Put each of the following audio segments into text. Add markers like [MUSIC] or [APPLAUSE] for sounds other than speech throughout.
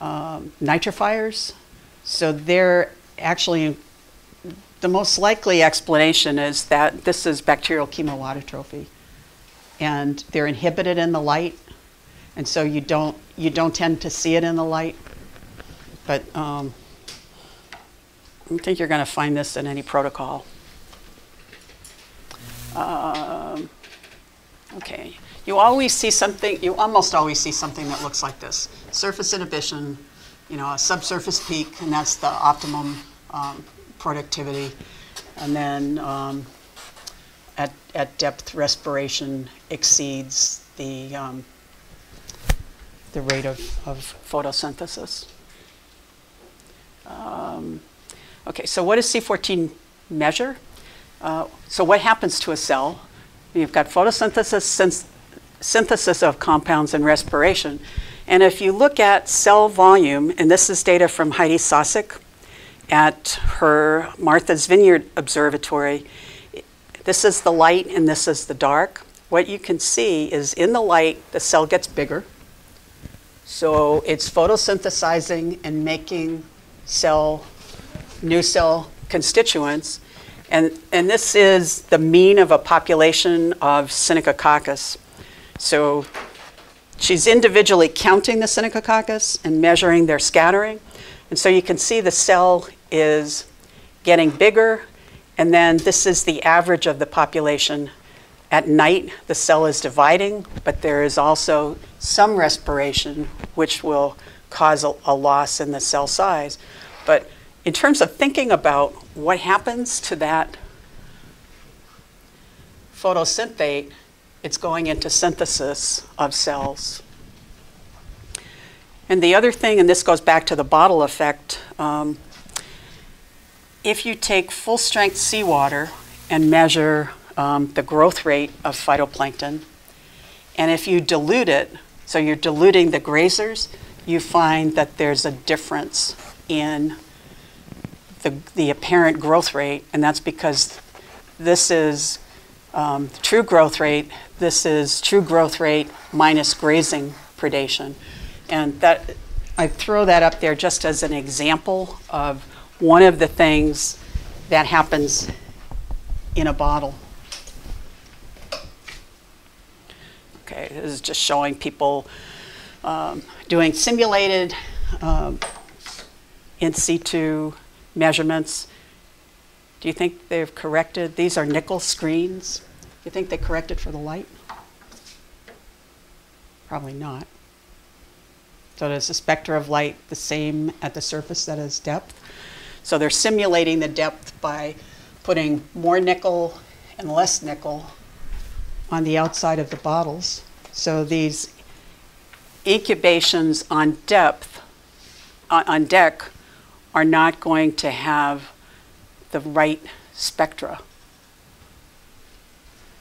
um, nitrifiers. So they're actually, the most likely explanation is that this is bacterial chemoautotrophy. And they're inhibited in the light, and so you don't, you don't tend to see it in the light. But um, I don't think you're going to find this in any protocol. Um, okay. You always see something, you almost always see something that looks like this. Surface inhibition, you know, a subsurface peak, and that's the optimum um, productivity. And then um, at, at depth, respiration exceeds the, um, the rate of, of photosynthesis. Um, okay, so what does C14 measure? Uh, so what happens to a cell? You've got photosynthesis, synthesis of compounds and respiration. And if you look at cell volume, and this is data from Heidi Sosik at her Martha's Vineyard Observatory, this is the light and this is the dark. What you can see is in the light, the cell gets bigger. So it's photosynthesizing and making cell, new cell constituents. And, and this is the mean of a population of Synechococcus. So she's individually counting the Synechococcus and measuring their scattering. And so you can see the cell is getting bigger, and then this is the average of the population. At night, the cell is dividing, but there is also some respiration, which will cause a, a loss in the cell size. But in terms of thinking about what happens to that photosynthate, it's going into synthesis of cells. And the other thing, and this goes back to the bottle effect, um, if you take full strength seawater and measure um, the growth rate of phytoplankton, and if you dilute it, so you're diluting the grazers, you find that there's a difference in the, the apparent growth rate, and that's because this is um, true growth rate, this is true growth rate minus grazing predation. And that I throw that up there just as an example of one of the things that happens in a bottle. Okay, this is just showing people um, doing simulated um, in situ measurements. Do you think they've corrected? These are nickel screens. Do you think they corrected for the light? Probably not. So does the spectra of light the same at the surface that is depth? So they're simulating the depth by putting more nickel and less nickel on the outside of the bottles. So these incubations on depth, on deck, are not going to have the right spectra.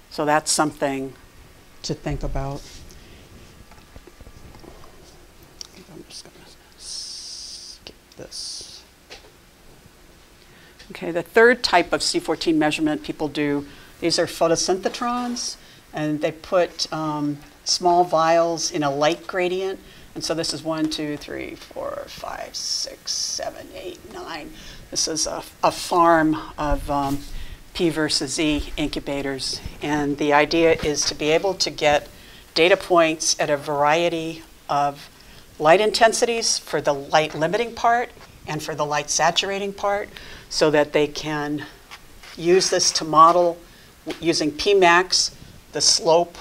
So that's something to think about. I'm just going to skip this. Okay, the third type of C14 measurement people do, these are photosynthetrons, and they put um, small vials in a light gradient and so this is one, two, three, four, five, six, seven, eight, nine. This is a, a farm of um, P versus E incubators. And the idea is to be able to get data points at a variety of light intensities for the light limiting part and for the light saturating part so that they can use this to model using Pmax, the slope,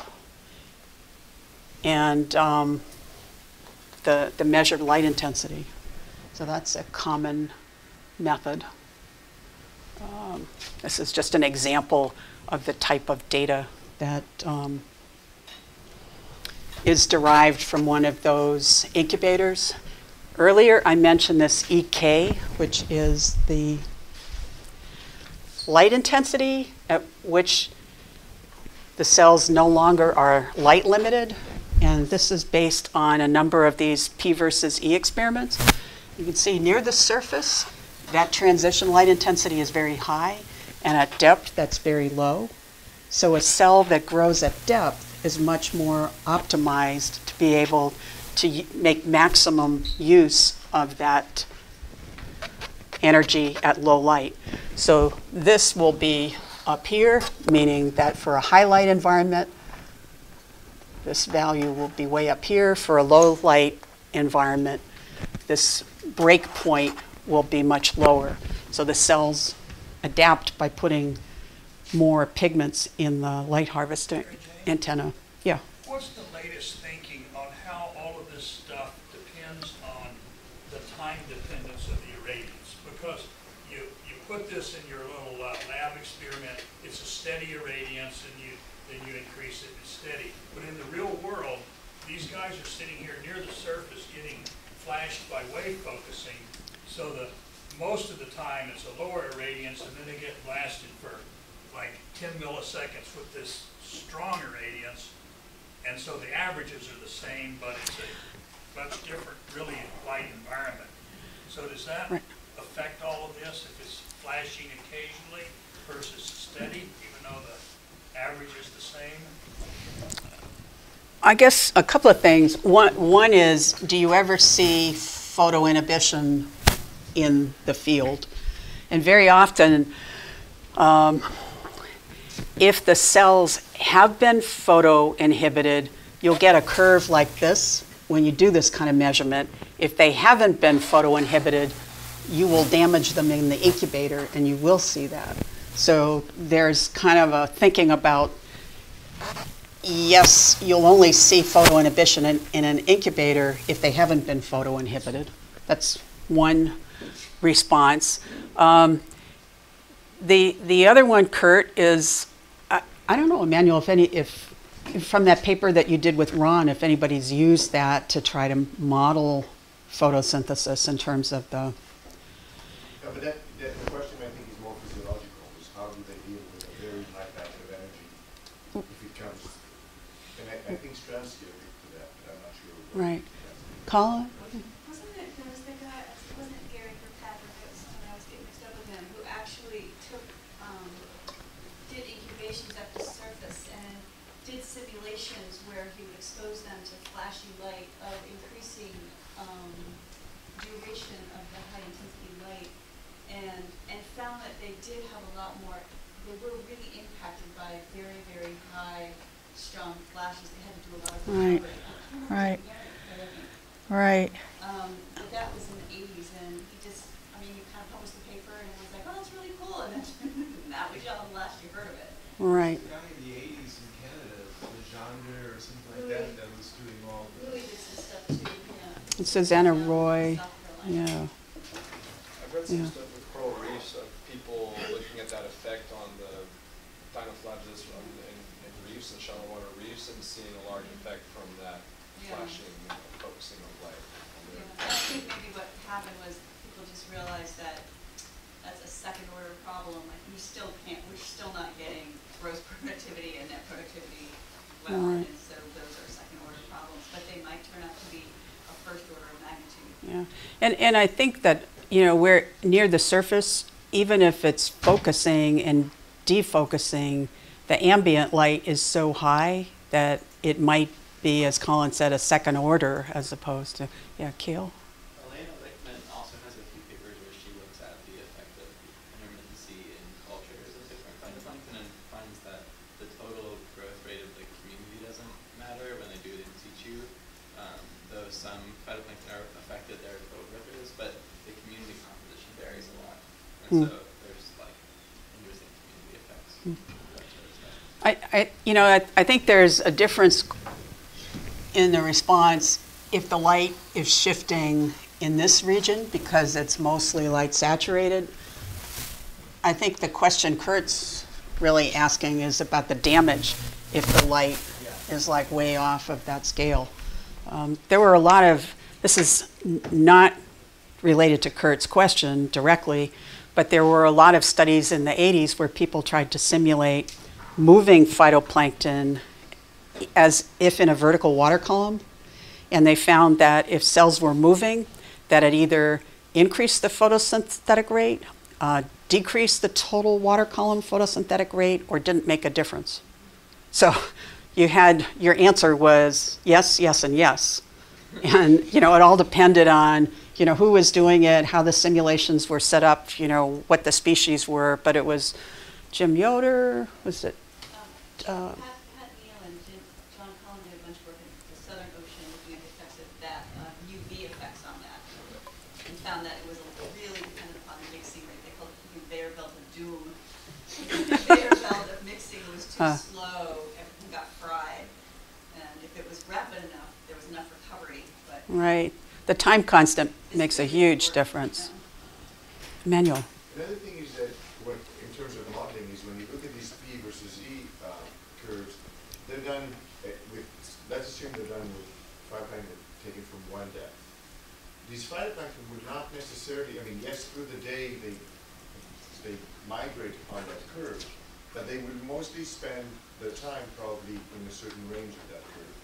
and um, the, the measured light intensity. So that's a common method. Um, this is just an example of the type of data that um, is derived from one of those incubators. Earlier, I mentioned this EK, which is the light intensity at which the cells no longer are light limited, and this is based on a number of these P versus E experiments. You can see near the surface, that transition light intensity is very high, and at depth, that's very low. So a cell that grows at depth is much more optimized to be able to make maximum use of that energy at low light. So this will be up here, meaning that for a high light environment, this value will be way up here. For a low light environment, this break point will be much lower. So the cells adapt by putting more pigments in the light harvesting antenna. Yeah. What's the latest thinking on how all of this stuff depends on the time dependence of the irradiance? Because you, you put this in your little uh, lab experiment, it's irradiance, and you, then you increase it, it's steady. But in the real world, these guys are sitting here near the surface getting flashed by wave focusing, so the, most of the time, it's a lower irradiance, and then they get blasted for like ten milliseconds with this strong irradiance, and so the averages are the same, but it's a much different, really light environment. So does that affect all of this, if it's flashing occasionally versus steady, though the average is the same? I guess a couple of things. One, one is, do you ever see photo inhibition in the field? And very often, um, if the cells have been photo inhibited, you'll get a curve like this when you do this kind of measurement. If they haven't been photo inhibited, you will damage them in the incubator and you will see that. So there's kind of a thinking about yes, you'll only see photo inhibition in, in an incubator if they haven't been photo inhibited. That's one response. Um, the the other one, Kurt, is I, I don't know, Emmanuel, if any if from that paper that you did with Ron, if anybody's used that to try to model photosynthesis in terms of the Yeah, but that, that, the question I think is more physiological, is how do they deal with a very high packet of energy if it comes, and I, I think strands here to that, but I'm not sure. what Right. Colin. Wasn't it, there was the guy, wasn't Gary Kirkpatrick, it was someone I was getting mixed up with him, who actually took, um, did incubations at the surface and did simulations where he would expose them to flashing light of increasing, um, duration of the high intensity light and, and found that they did have a lot more, they were really impacted by very, very high, strong flashes, they had to do a lot of Right. recovery. I can't remember Right. the year, but I think Right. um, but that was in the eighties, and he just, I mean, you kind of published the paper, and it was like, oh, that's really cool, and then [LAUGHS] that was y'all the last you heard of it. Right. The guy in the eighties in Canada, Legendre or something like that, that was doing all the. Louis did some stuff too, yeah. And Susanna Down Roy. Yeah. I've read some Yeah. stuff with coral reefs of people looking at that effect on the dinoflagellates on- in, in reefs and shallow water reefs and seeing a large effect from that Yeah. flashing, you know, focusing of light. on Yeah, their- I think maybe what happened was people just realized that that's a second order problem, like, we still can't, we're still not getting gross productivity and net productivity well, Right. and so those are second order problems, but they might turn out to be a first order of magnitude. Yeah, and, and I think that, you know, we're near the surface, even if it's focusing and defocusing, the ambient light is so high that it might be, as Colin said, a second order as opposed to, yeah, Keel? Elena Litchman also has a few papers where she looks at the effect of intermittency in cultures of different phytoplankton and finds that the total growth rate of the community doesn't matter when they do it in situ. Um, though some phytoplankton are affected, there are total growth rates, but the community composition varies a lot. And Hmm. so there's like interesting community effects. Hmm. that sort of stuff. I, I, you know, I, I think there's a difference in the response if the light is shifting in this region because it's mostly light saturated. I think the question Kurt's really asking is about the damage if the light is like way off of that scale. Um, there were a lot of, this is not related to Kurt's question directly, but there were a lot of studies in the 80s where people tried to simulate moving phytoplankton as if in a vertical water column. And they found that if cells were moving, that it either increased the photosynthetic rate, uh, decreased the total water column photosynthetic rate, or didn't make a difference. So you had, your answer was yes, yes, and yes. And, you know, it all depended on, you know, who was doing it, how the simulations were set up, you know, what the species were, but it was Jim Yoder, was it? Um, Uh, Pat, Pat Neale and Jim, John Cullen did a bunch of work in the Southern Ocean looking at the effects of that, uh, UV effects on that. And found that it was really dependent upon the mixing rate. They called it the conveyor belt of doom. [LAUGHS] The conveyor belt of mixing was too Huh. slow, everything got fried. And if it was rapid enough, there was enough recovery, but. Right. The time constant makes a huge difference. yeah. Emmanuel? Another thing is that, what, in terms of modeling, is when you look at these P versus E uh, curves, they're done uh, with, let's assume they're done with phytoplankton taken from one depth. These phytoplankton would not necessarily, I mean, yes, through the day, they, they migrate on that curve, but they would mostly spend their time probably in a certain range of that curve.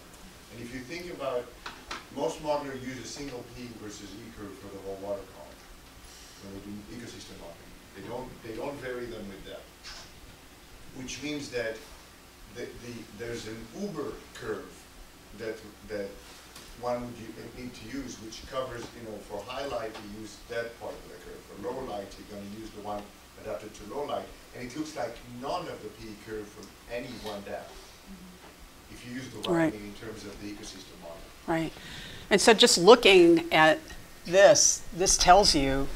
And if you think about, most modelers use a single P versus E curve for the whole water column when they do ecosystem modeling. They don't, they don't vary them with depth. Which means that the, the, there's an Uber curve that, that one would need to use, which covers, you know, for high light, you use that part of the curve. For low light, you're gonna use the one adapted to low light. And it looks like none of the P curve from any one depth. If you use the right, Right. in terms of the ecosystem model. Right. And so just looking at this, this tells you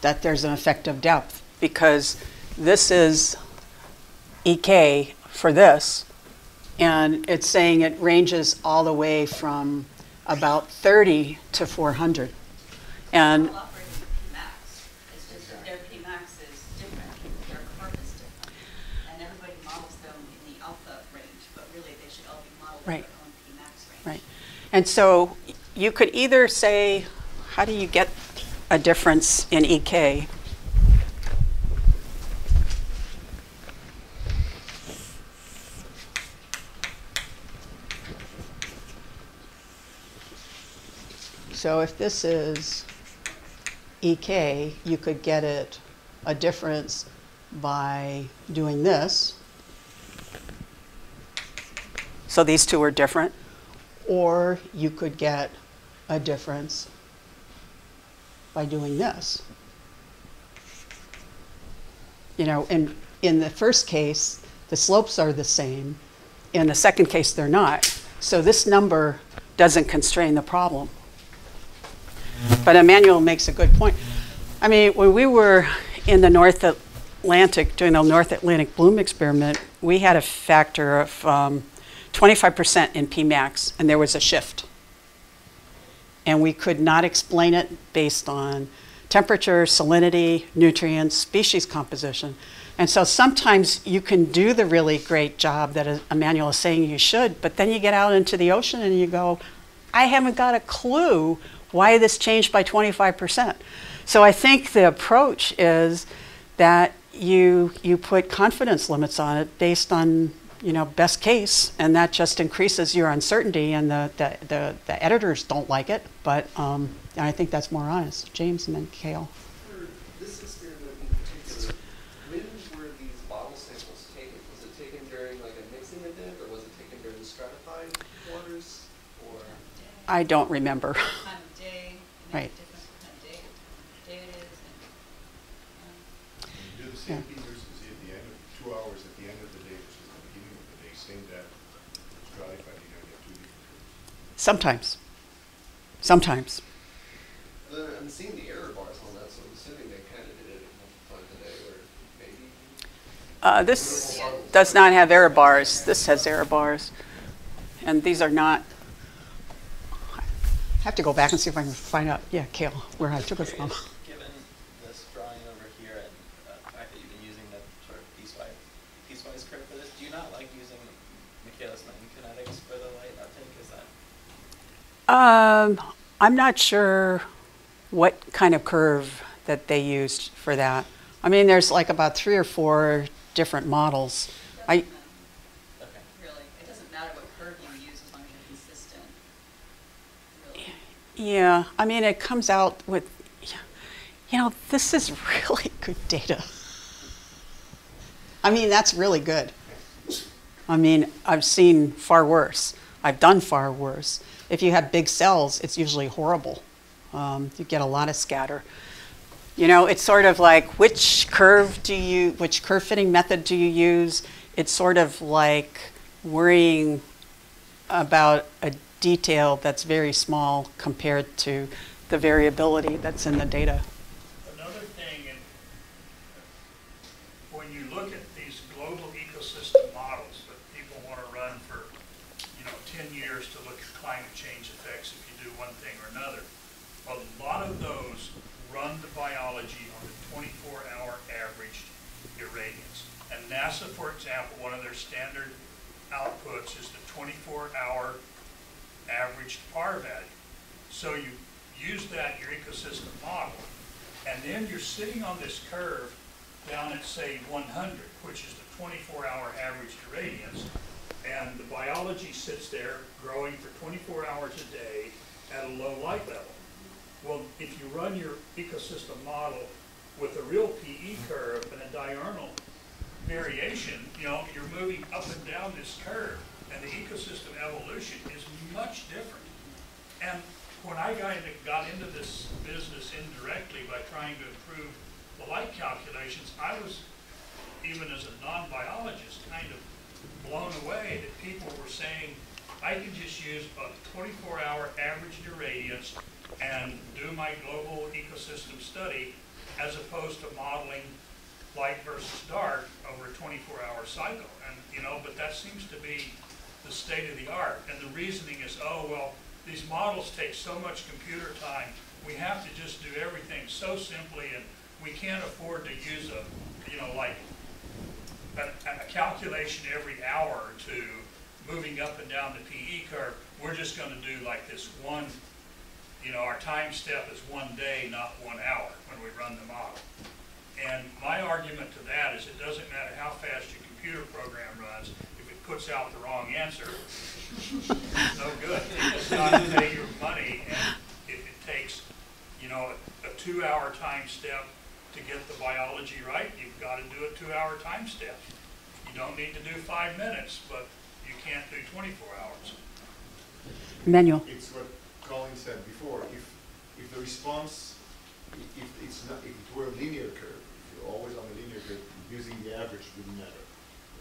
that there's an effective depth because this is EK for this, and it's saying it ranges all the way from about 30 to 400. And All operating with P-max. It's just that their P-max is different, their curve is different. And everybody models them in the alpha range, but really they should all be modeled in Right. their own P-max range. Right. And so you could either say, how do you get a difference in EK? So if this is EK, you could get it a difference by doing this. So these two are different. Or you could get a difference by doing this. You know, in, in the first case, the slopes are the same. In the second case, they're not. So this number doesn't constrain the problem. But Emmanuel makes a good point. I mean, when we were in the North Atlantic doing the North Atlantic bloom experiment, we had a factor of um, 25% in Pmax, and there was a shift. And we could not explain it based on temperature, salinity, nutrients, species composition. And so sometimes you can do the really great job that Emmanuel is saying you should, but then you get out into the ocean and you go, I haven't got a clue why this changed by 25%. So I think the approach is that you, you put confidence limits on it based on you know, best case, and that just increases your uncertainty, and the, the, the, the editors don't like it, but um, I think that's more honest. James and then Kale. For this experiment in particular, when were these bottle samples taken? Was it taken during a mixing event, or was it taken during stratified waters. I don't remember. Day, Right. makes a difference what kind of [LAUGHS] day, day it is, and, um, do the same P versus E at the end of, two hours at the end of the day versus the beginning of the day, same depth, stratified, you're gonna get two different curves. Sometimes. Sometimes. Uh, I'm seeing the error bars on that, so I'm assuming they kind of did it multiple times a day, or maybe. Uh, this does not have error bars. This has error bars. And these are not. I have to go back and see if I can find out. Yeah, Kale, where I took it from. Given this drawing over here and uh, the fact that you've been using the sort of piecewise, piecewise curve for this, do you not like using Michaelis-Menten kinetics for the light uptake? Is that? Um, I'm not sure what kind of curve that they used for that. I mean, there's like about three or four different models. I, Okay. really, it doesn't matter what curve you use as long as you're consistent. Really. yeah, I mean, it comes out with, you know, this is [LAUGHS] really good data. I mean, that's really good. I mean, I've seen far worse. I've done far worse. If you have big cells, it's usually horrible. Um, you get a lot of scatter. You know, it's sort of like which curve do you, which curve fitting method do you use? It's sort of like worrying about a detail that's very small compared to the variability that's in the data. Another thing, and when you look at these global ecosystem models that people want to run for, you know, ten years to look at climate change effects if you do one thing or another, a lot of those run the biology on the twenty-four hour averaged irradiance. And NASA, for example, one of their standard outputs is the twenty-four hour averaged par value. So you use that your ecosystem model, and then you're sitting on this curve down at, say, one hundred, which is the twenty-four hour average irradiance, and the biology sits there growing for twenty-four hours a day at a low light level. Well, if you run your ecosystem model with a real PE curve and a diurnal variation, you know, you're moving up and down this curve, and the ecosystem evolution is much different. And when I got into, got into this business indirectly by trying to improve the light calculations, I was, even as a non-biologist, kind of blown away that people were saying, I can just use a twenty-four hour average irradiance and do my global ecosystem study as opposed to modeling light versus dark over a twenty-four hour cycle. And, you know, but that seems to be the state of the art. And the reasoning is, oh, well, these models take so much computer time, we have to just do everything so simply and we can't afford to use a, you know, like a, a calculation every hour or two, moving up and down the PE curve. We're just gonna do like this one, you know, our time step is one day, not one hour when we run the model. And my argument to that is it doesn't matter how fast your computer program runs, puts out the wrong answer, it's [LAUGHS] no good. It's not to pay your money, and if it takes, you know, a two-hour time step to get the biology right, you've got to do a two-hour time step. You don't need to do five minutes, but you can't do twenty-four hours. Manuel. It's what Colin said before, if, if the response, if it's not, if it were a linear curve, if you're always on a linear curve, using the average wouldn't matter.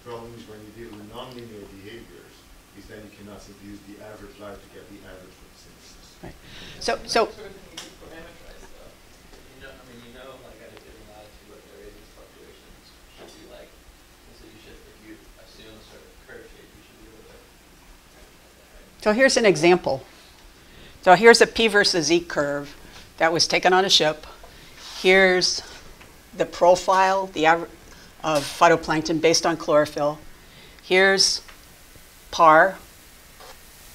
The problem is when you deal with nonlinear behaviors, is then you cannot simply use the average life to get the average for the synthesis. Right. So, so, What sort of thing you can parameterize though? You know, I mean, you know, like at a given latitude, what the radius fluctuations should be like. So you should, if you assume sort of curve shape, you should be able to parameterize that, right? so here's an example. So here's a P versus E curve that was taken on a ship. Here's the profile, the aver- of phytoplankton based on chlorophyll. Here's par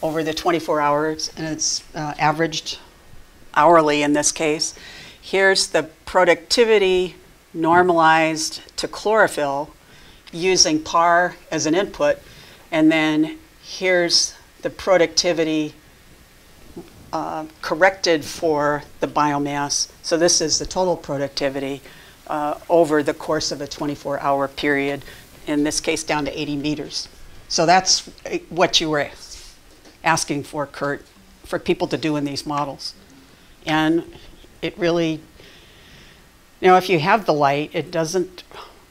over the 24 hours, and it's uh, averaged hourly in this case. Here's the productivity normalized to chlorophyll using par as an input, and then here's the productivity uh, corrected for the biomass. So this is the total productivity uh, over the course of a 24-hour period, in this case down to 80 meters. So that's uh, what you were asking for, Kurt, for people to do in these models. And it really, you know, if you have the light, it doesn't,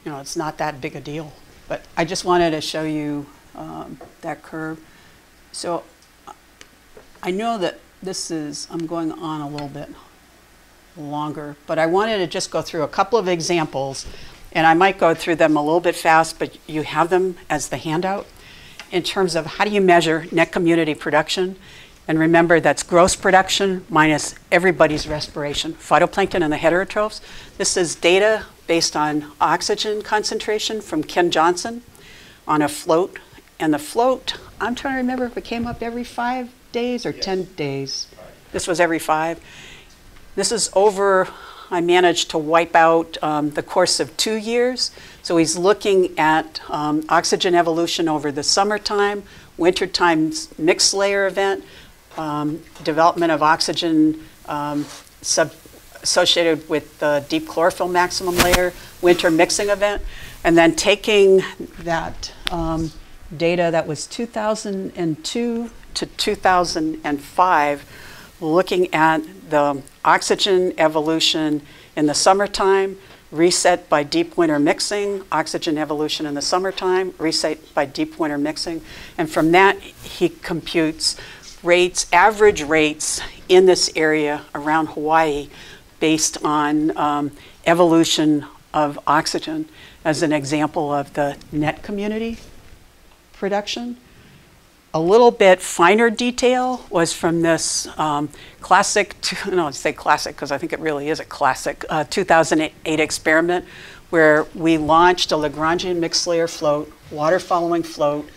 you know, it's not that big a deal. But I just wanted to show you um, that curve. So I know that this is, I'm going on a little bit longer, but I wanted to just go through a couple of examples, and I might go through them a little bit fast, but you have them as the handout in terms of how do you measure net community production. And remember, that's gross production minus everybody's respiration, phytoplankton and the heterotrophs. This is data based on oxygen concentration from Ken Johnson on a float. And the float, I'm trying to remember if it came up every five days or 10 days. This was every five. This is over, I managed to wipe out um, the course of two years. So he's looking at um, oxygen evolution over the summertime, wintertime mixed layer event, um, development of oxygen um, associated with the deep chlorophyll maximum layer, winter mixing event, and then taking that um, data that was 2002 to 2005, looking at the oxygen evolution in the summertime, reset by deep winter mixing, oxygen evolution in the summertime, reset by deep winter mixing. And from that, he computes rates, average rates in this area around Hawaii based on um, evolution of oxygen as an example of the net community production. A little bit finer detail was from this um, classic, [LAUGHS] no, I say classic because I think it really is a classic, uh, 2008 experiment where we launched a Lagrangian mixed layer float, water following float,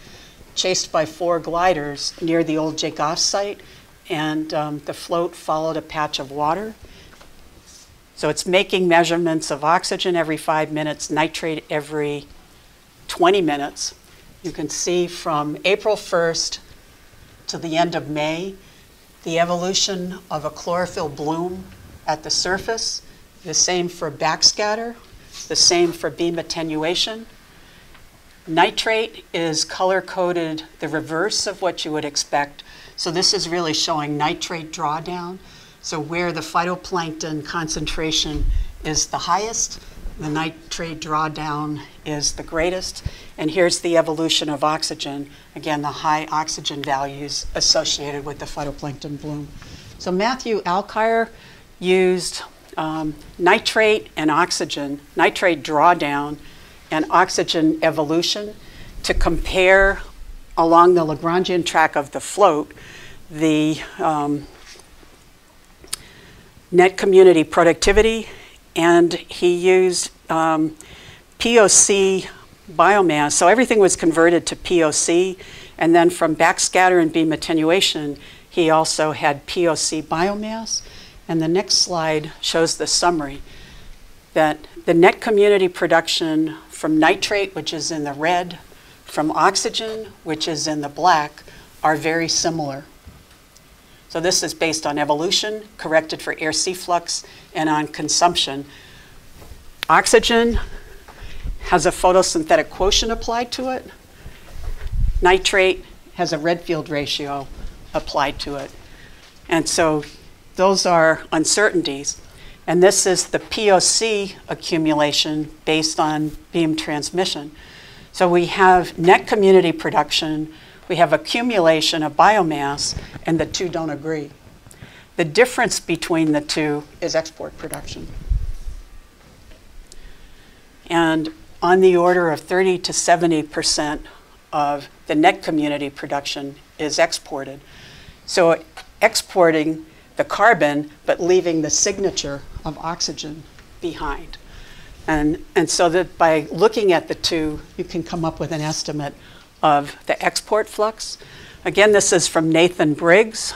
chased by four gliders near the old JGOFS site, and um, the float followed a patch of water. So it's making measurements of oxygen every five minutes, nitrate every 20 minutes. You can see from April 1st to the end of May, the evolution of a chlorophyll bloom at the surface, the same for backscatter, the same for beam attenuation. Nitrate is color coded the reverse of what you would expect. So this is really showing nitrate drawdown. So where the phytoplankton concentration is the highest, the nitrate drawdown is the greatest. And here's the evolution of oxygen. Again, the high oxygen values associated with the phytoplankton bloom. So Matthew Alkire used um, nitrate and oxygen, nitrate drawdown and oxygen evolution to compare along the Lagrangian track of the float the um, net community productivity and he used um, POC biomass. So everything was converted to POC, and then from backscatter and beam attenuation, he also had POC biomass. And the next slide shows the summary that the net community production from nitrate, which is in the red, from oxygen, which is in the black, are very similar. So this is based on evolution, corrected for air sea flux, and on consumption. Oxygen has a photosynthetic quotient applied to it. Nitrate has a Redfield ratio applied to it. And so those are uncertainties. And this is the POC accumulation based on beam transmission. So we have net community production, we have accumulation of biomass, and the two don't agree. The difference between the two is export production. And on the order of 30 to 70% of the net community production is exported. So exporting the carbon, but leaving the signature of oxygen behind. And, and so that by looking at the two, you can come up with an estimate of the export flux. Again, this is from Nathan Briggs.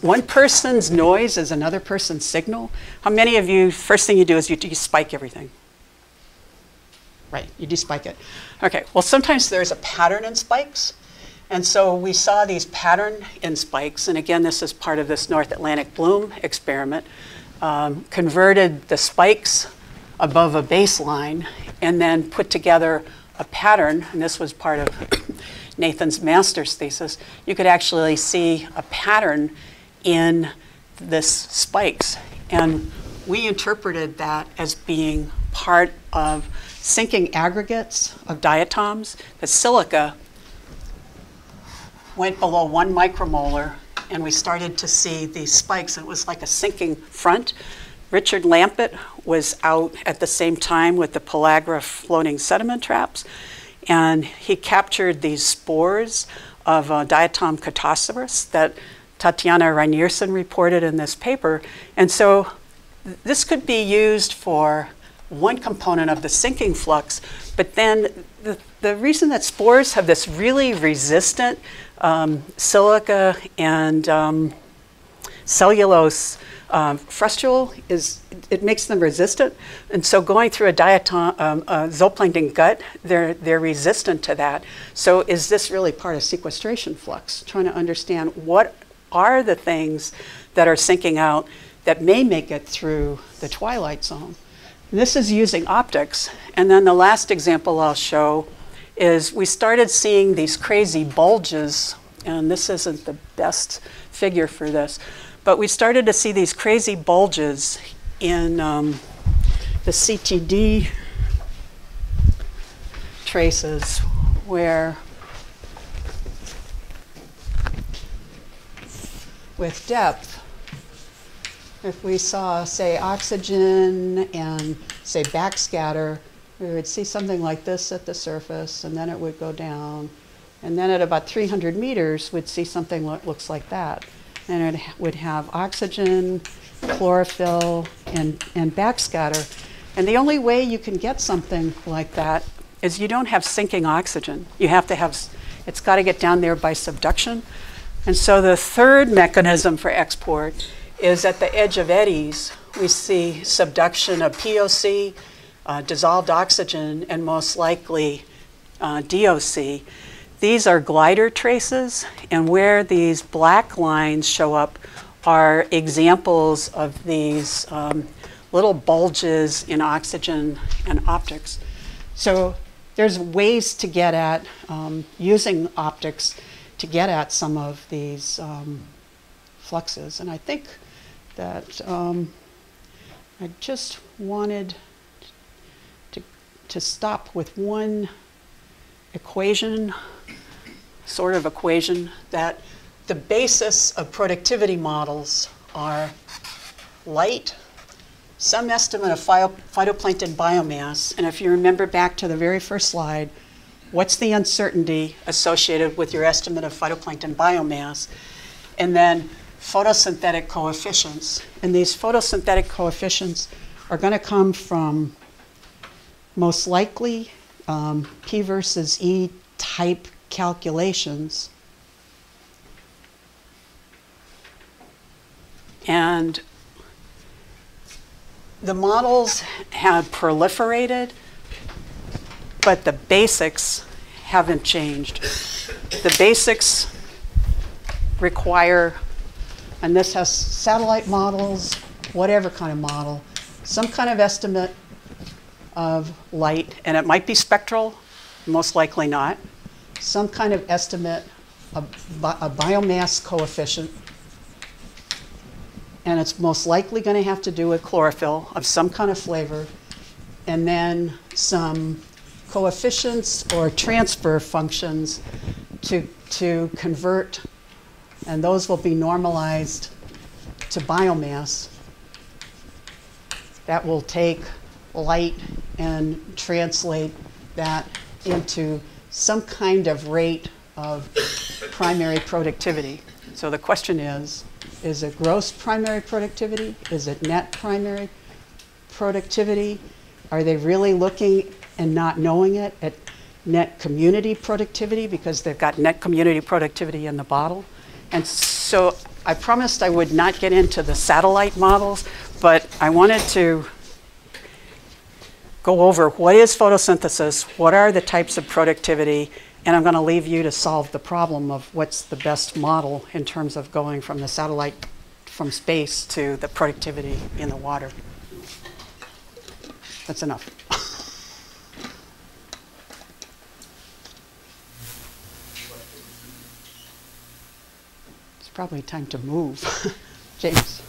One person's noise is another person's signal. How many of you, first thing you do is you, you spike everything? Right, you despike it. Okay, well, sometimes there's a pattern in spikes. And so we saw these pattern in spikes, and again, this is part of this North Atlantic bloom experiment, um, converted the spikes above a baseline and then put together a pattern, and this was part of Nathan's master's thesis. You could actually see a pattern in this spikes. And we interpreted that as being part of sinking aggregates of diatoms. The silica went below one micromolar, and we started to see these spikes. It was like a sinking front. Richard Lampitt was out at the same time with the PELAGRA floating sediment traps, and he captured these spores of uh, diatom Chaetoceros that Tatiana Rynearson reported in this paper. And so th this could be used for one component of the sinking flux, but then the, the reason that spores have this really resistant um, silica and um, cellulose um, frustule is it makes them resistant, and so going through a diatom, um, zooplankton gut, they're they're resistant to that. So is this really part of sequestration flux? Trying to understand what are the things that are sinking out that may make it through the twilight zone. This is using optics. And then the last example I'll show is we started seeing these crazy bulges and this isn't the best figure for this, but we started to see these crazy bulges in um, the CTD traces where with depth, if we saw, say, oxygen and, say, backscatter, we would see something like this at the surface, and then it would go down. And then at about 300 meters, we'd see something that looks like that. And it would have oxygen, chlorophyll, and, and backscatter. And the only way you can get something like that is you don't have sinking oxygen. You have to have, it's got to get down there by subduction. And so the third mechanism for export is at the edge of eddies, we see subduction of POC, uh, dissolved oxygen, and most likely uh, DOC. These are glider traces, and where these black lines show up are examples of these um, little bulges in oxygen and optics. So there's ways to get at um, using optics to get at some of these um, fluxes, and I think that um, I just wanted to, to stop with one equation, sort of equation, that the basis of productivity models are light, some estimate of phyto- phytoplankton biomass, and if you remember back to the very first slide, what's the uncertainty associated with your estimate of phytoplankton biomass? And then photosynthetic coefficients. And these photosynthetic coefficients are going to come from most likely um, P versus E type calculations. And the models have proliferated, but the basics haven't changed. The basics require, and this has satellite models, whatever kind of model, some kind of estimate of light, and it might be spectral, most likely not, some kind of estimate, a, bi- a biomass coefficient, and it's most likely going to have to do with chlorophyll of some kind of flavor, and then some coefficients or transfer functions to, to convert, and those will be normalized to biomass. That will take light and translate that into some kind of rate of primary productivity. So the question is, is it gross primary productivity? Is it net primary productivity? Are they really looking and not knowing it at net community productivity because they've got net community productivity in the bottle? And so I promised I would not get into the satellite models, but I wanted to go over what is photosynthesis, what are the types of productivity, and I'm going to leave you to solve the problem of what's the best model in terms of going from the satellite from space to the productivity in the water. That's enough. it's probably time to move. [LAUGHS] James.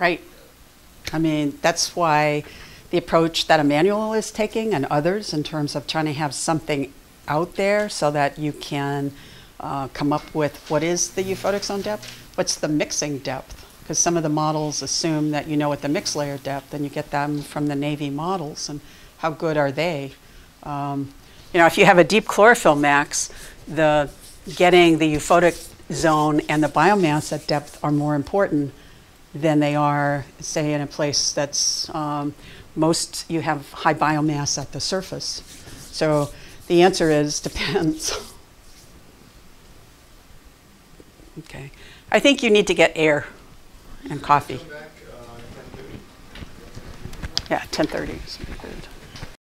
Right? I mean, that's why the approach that Emmanuel is taking and others in terms of trying to have something out there so that you can uh, come up with what is the euphotic zone depth, what's the mixing depth, because some of the models assume that you know what the mixed layer depth, and you get them from the Navy models, and how good are they? Um, you know, if you have a deep chlorophyll max, the getting the euphotic zone and the biomass at depth are more important than they are, say, in a place that's um, most you have high biomass at the surface. So the answer is [LAUGHS] depends. okay, I think you need to get air and coffee. Back, uh, Yeah, 10:30 is good.